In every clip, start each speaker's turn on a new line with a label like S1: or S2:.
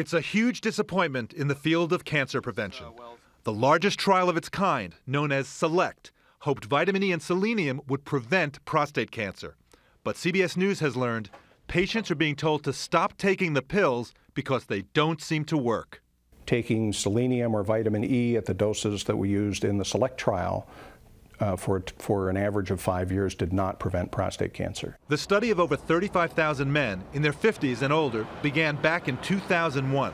S1: It's a huge disappointment in the field of cancer prevention. Oh, the largest trial of its kind, known as SELECT, hoped vitamin E and selenium would prevent prostate cancer. But CBS News has learned patients are being told to stop taking the pills because they don't seem to work.
S2: Taking selenium or vitamin E at the doses that we used in the SELECT trial uh, for, for an average of five years did not prevent prostate cancer.
S1: The study of over 35,000 men in their 50s and older began back in 2001.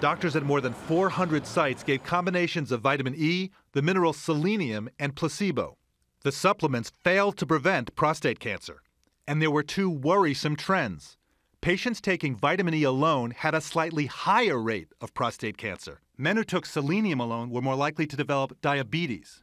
S1: Doctors at more than 400 sites gave combinations of vitamin E, the mineral selenium, and placebo. The supplements failed to prevent prostate cancer. And there were two worrisome trends. Patients taking vitamin E alone had a slightly higher rate of prostate cancer. Men who took selenium alone were more likely to develop diabetes.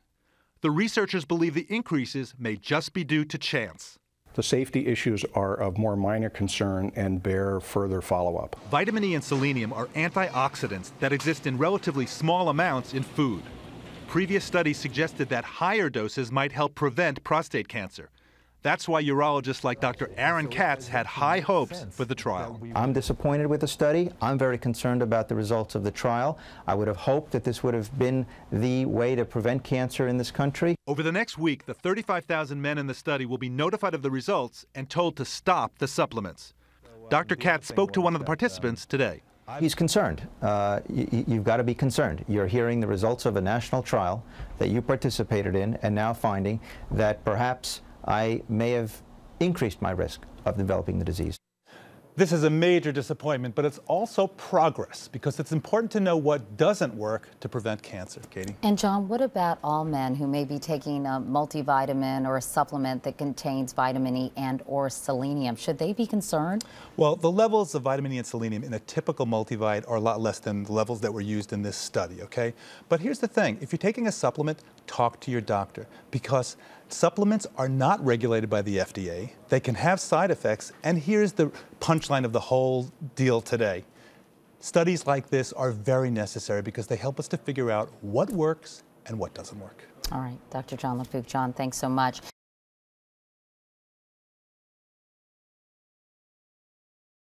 S1: The researchers believe the increases may just be due to chance.
S2: The safety issues are of more minor concern and bear further follow up.
S1: Vitamin E and selenium are antioxidants that exist in relatively small amounts in food. Previous studies suggested that higher doses might help prevent prostate cancer. That's why urologists like Dr. Aaron Katz had high hopes for the trial.
S3: I'm disappointed with the study. I'm very concerned about the results of the trial. I would have hoped that this would have been the way to prevent cancer in this country.
S1: Over the next week, the 35,000 men in the study will be notified of the results and told to stop the supplements. Dr. Katz spoke to one of the participants today.
S3: He's concerned. Uh, you've got to be concerned. You're hearing the results of a national trial that you participated in and now finding that perhaps I may have increased my risk of developing the disease.
S1: This is a major disappointment, but it's also progress because it's important to know what doesn't work to prevent cancer. Katie?
S4: And Jon, what about all men who may be taking a multivitamin or a supplement that contains vitamin E and or selenium? Should they be concerned?
S1: Well, the levels of vitamin E and selenium in a typical multivite are a lot less than the levels that were used in this study, okay? But here's the thing, if you're taking a supplement, talk to your doctor because Supplements are not regulated by the FDA. They can have side effects. And here's the punchline of the whole deal today. Studies like this are very necessary because they help us to figure out what works and what doesn't work.
S4: All right, Dr. Jon LaPook. Jon, thanks so much.